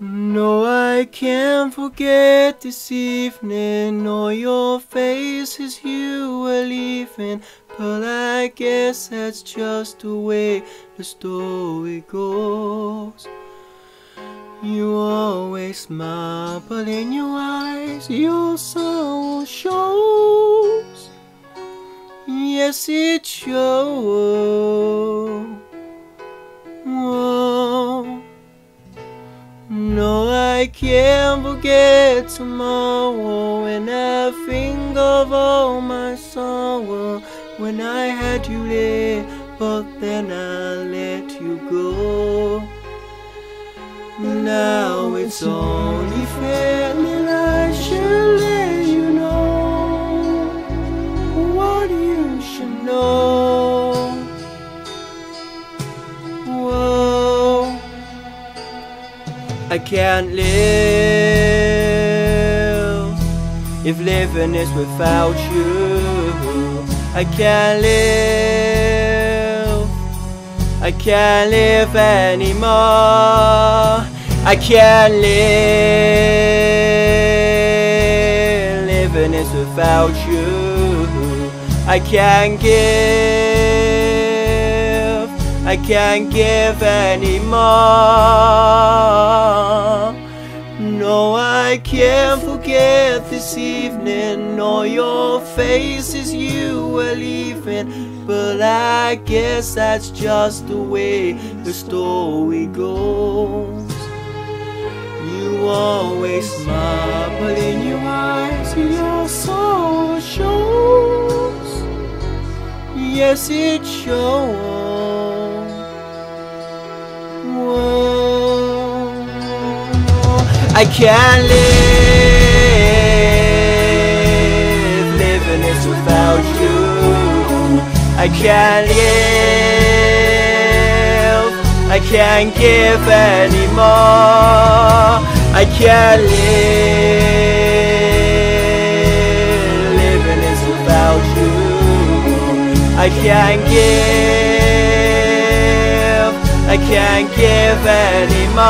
No, I can't forget this evening or your face as you were leaving. But I guess that's just the way the story goes. You always smile, but in your eyes your soul shows. Yes, it shows. I can't forget tomorrow when I think of all my sorrow when I had you there, but then I let you go. Now it's only fair that I should let you know what you should know. I can't live if living is without you. I can't live. I can't live anymore. I can't live. Living is without you. I can't give. I can't give anymore. No, I can't forget this evening or your faces you were leaving. But I guess that's just the way the story goes. You always smile, but in your eyes your soul shows. Yes, it shows. I can't live, living is without you. I can't live, I can't give anymore. I can't live, living is without you. I can't give, I can't give anymore.